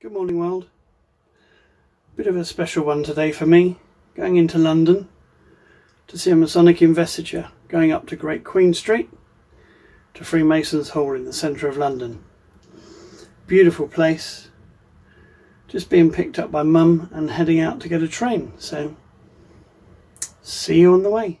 Good morning world. Bit of a special one today for me. Going into London to see a Masonic investiture going up to Great Queen Street to Freemasons Hall in the centre of London. Beautiful place. Just being picked up by mum and heading out to get a train. So see you on the way.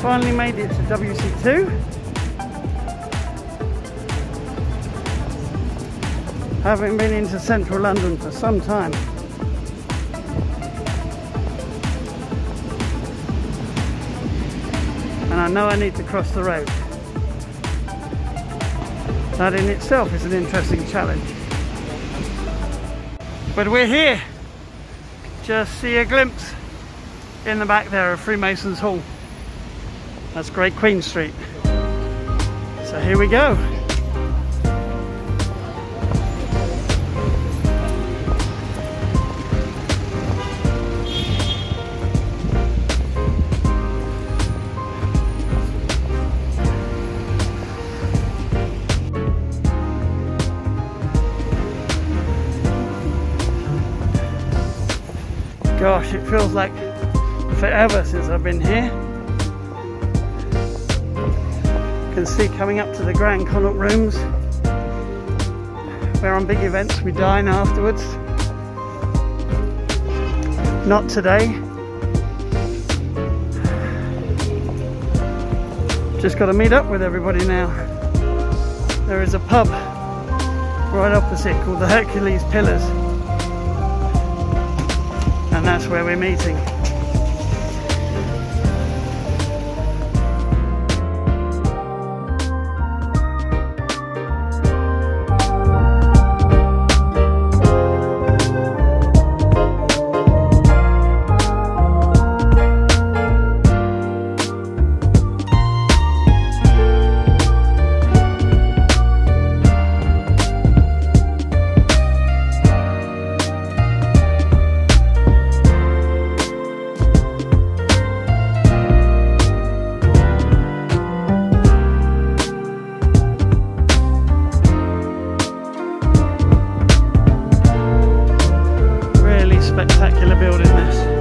finally made it to WC2. Haven't been into central London for some time. And I know I need to cross the road. That in itself is an interesting challenge. But we're here. Just see a glimpse in the back there of Freemasons Hall. That's Great Queen Street. So here we go. gosh, it feels like forever since I've been here. Can see coming up to the Grand Connaught Rooms where on big events we dine afterwards. Not today. Just got to meet up with everybody now. There is a pub right opposite called the Hercules Pillars. And that's where we're meeting. Christmas.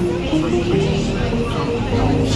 Thank you.